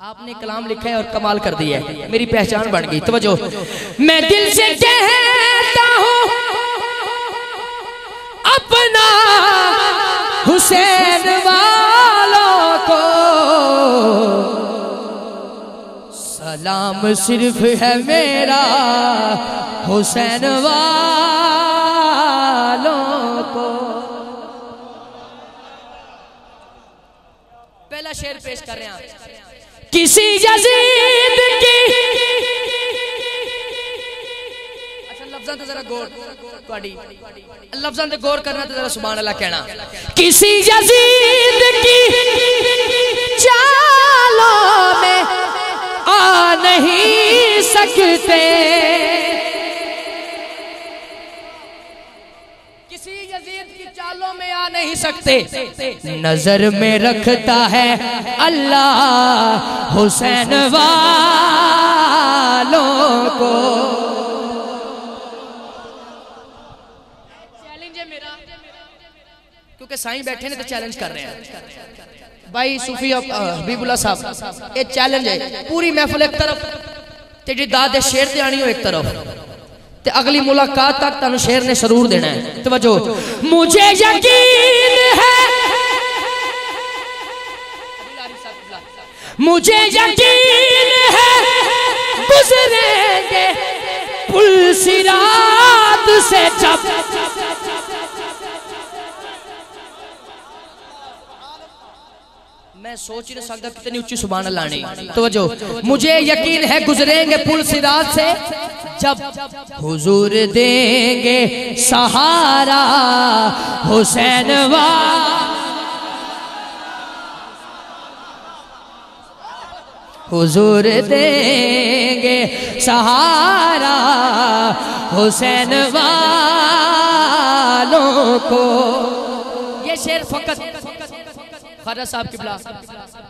आपने कलाम लिखा है और कमाल कर दिया है। मेरी पहचान बन गई। तो मैं दिल से कहता हूँ, अपना हुसैन वालों को सलाम सिर्फ़ है मेरा हुसैन वालों को। पहला शेर पेश कर रहे हैं किसी यजीद की अच्छा लफ्जां ते जरा गौर ਤੁਹਾਡੀ लफ्जां ते गौर करना ते जरा सुभान अल्लाह कहना किसी यजीद की चालों में आ नहीं सकते चालों में आ नहीं सकते। नज़र में रखता है अल्लाह हुसैन वालों को। चैलेंज है मेरा। क्योंकि साईं बैठे ने तो चैलेंज कर रहे हैं। भाई सूफी हबीबुल्ला साहब ये चैलेंज है। पूरी महफिल एक तरफ़ तेरी दाद शेर ते आनी हो एक तरफ़। ते अगली मुलाकात तक तुम शेर ने ज़रूर देना है। तवजो मुझे यकीन है। मुझे यकीन है। गुजरेंगे पुल सिरात से जब मैं सोच नहीं सकता कितनी ऊँची सुबह लानी तो जो मुझे यकीन है गुजरेंगे पुल सिरात से जब हुजूर देंगे सहारा हुसैन वा हुजूर देंगे सहारा हुसैन वालों को। ये शेर फकत खाजा साहब किबला,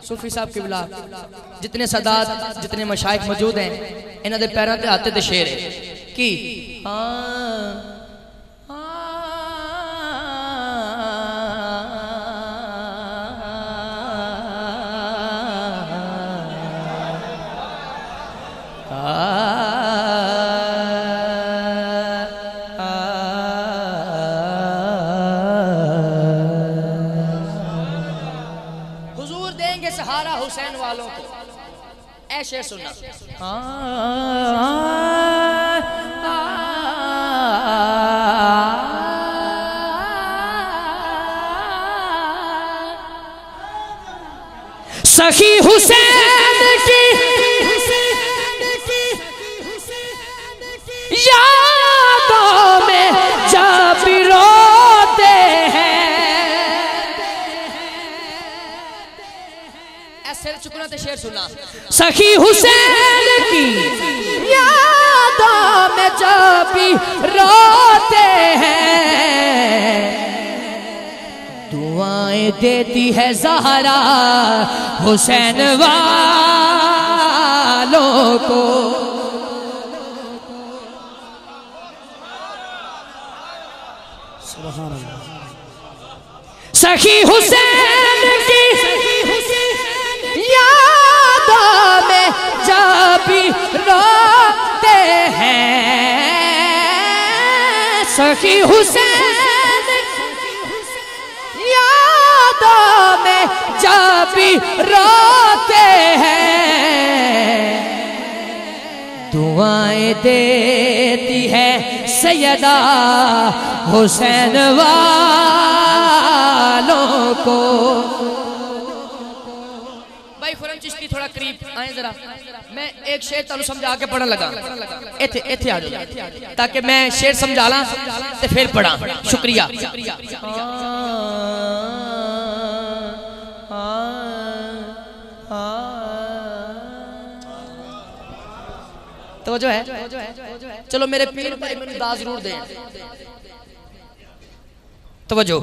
सूफी साहब किबला, जितने सदात, जितने मशाइक मौजूद हैं, इन्हों के पैरों के हाथ तो शेर है। कि? हाँ। वालों को ऐसे सुनना सखी हुसैन की यादों चुकना तो शेर सुना सखी हुसैन की यादों में जब भी रोते हैं दुआएँ देती है जहरा हुसैन वालों को। सखी हुसैन भी रोते हैं। सखी हुसैन, यादों में जब भी रोते हैं। दुआएँ देती है सैदा हुसैन वालों को। मैं एक शेर तुम समझा के पढ़न लगा। इथे आ जाओ। ताकि मैं शेर समझा ला ते फिर पढ़ा। शुक्रिया। तो जो है? चलो मेरे पीर भाई मैंने दास ज़रूर दें तवज्जो।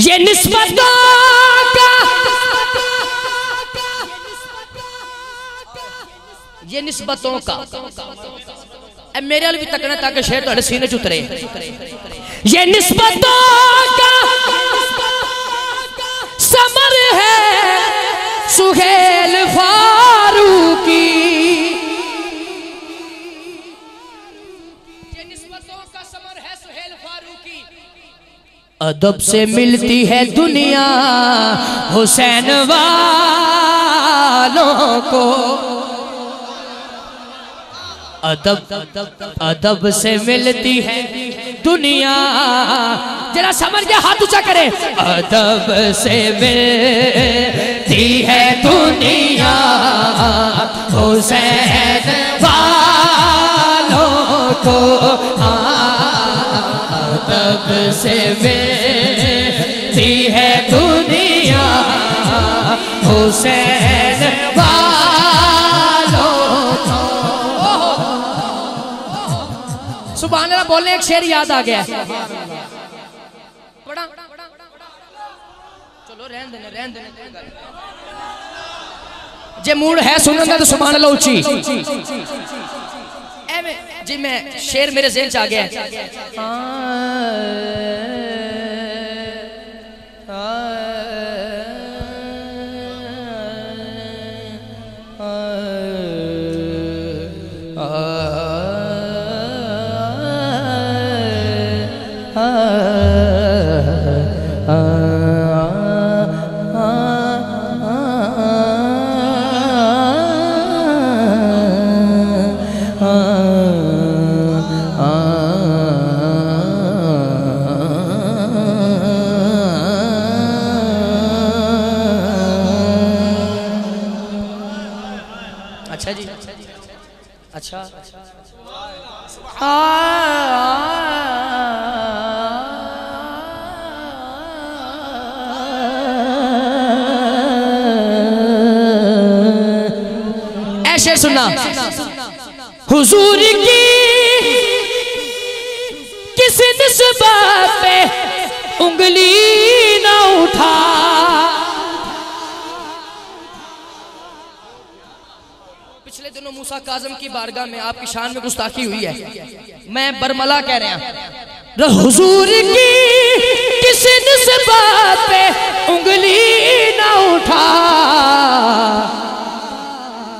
ये निस्बतों का ये निस्बतों का। मेरे भी तकना तक शेर थोड़े सीने च उतरे। ये निस्बतों का समर है सुहेल फारूकी। अदब से मिलती है दुनिया हुसैन वालों को। अदब अदब से मिलती है दुनिया। जरा समझ के हाथ ऊँचा करें। अदब से मिलती है दुनिया। हुसैन वालों को अदब से मिलती है दुनिया। हुसैन सुबह बोलने एक शेर याद आ गया। चलो रहन देने रहन देने जे मूड है सुनने तो सुबह अल्लाह उची जी मैं शेर मेरे जेल च आ गया। अच्छा ऐसे सुनना हुजूर की किस निस्बत पे उंगली ना उठा दिनों मूसा काजम की बारगाह में आपकी शान में गुस्ताखी हुई है। मैं बरमला कह रहा हूँ। हुजूर की किस निस्बत पे उंगली ना उठा?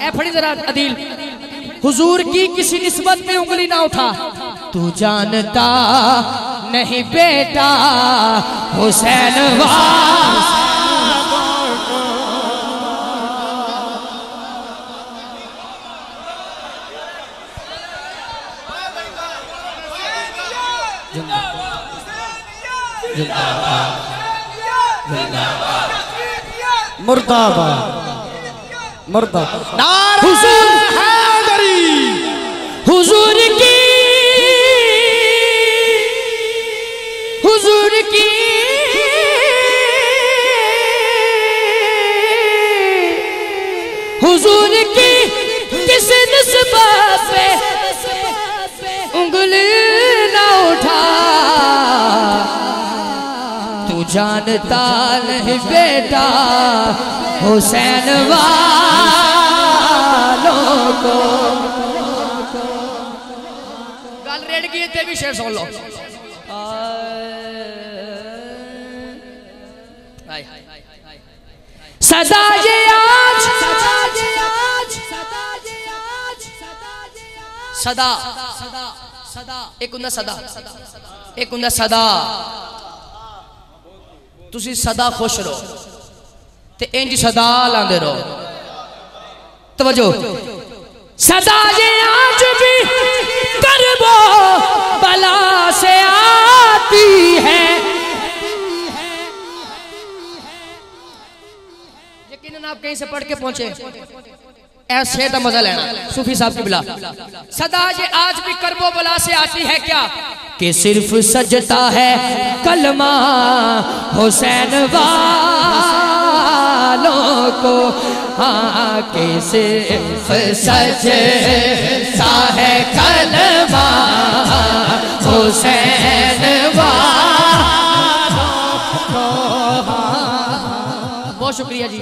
ए फड़ी जरा अदील। हुजूर की किसी निस्बत पे उंगली ना उठा? तू जानता नहीं बेटा हुसैन वाह मुर्दाबाद। मुर्दाबाद। हुजूर हुजूर की। हुजूर की। हुजूर की किस निस्बत पे जानता नहीं बेटा हुसैन वालों को। गल रेड की ते भी शेर सुन लो। सदा ये आज। सदा सदा सदा एक उन्ना सदा एक उन्ना सदा। ਤੁਸੀਂ ਸਦਾ ਖੁਸ਼ ਰਹੋ ਤੇ ਇੰਜ ਸਦਾ ਲਾਉਂਦੇ ਰਹੋ तवज्जो सदा ये आज भी करबो बला से आती है यकीनन आप कहीं से पढ़ के पहुंचे ऐसे का मजा लेना सूफी साहब की बिला सदा ये आज भी करबो बला से आती है क्या कि सिर्फ़ सजता है कलमा हुसैन वालों को। हाँ के सिर्फ़ सजता है कलमा हुसैन वालों को। हाँ। बहुत शुक्रिया जी।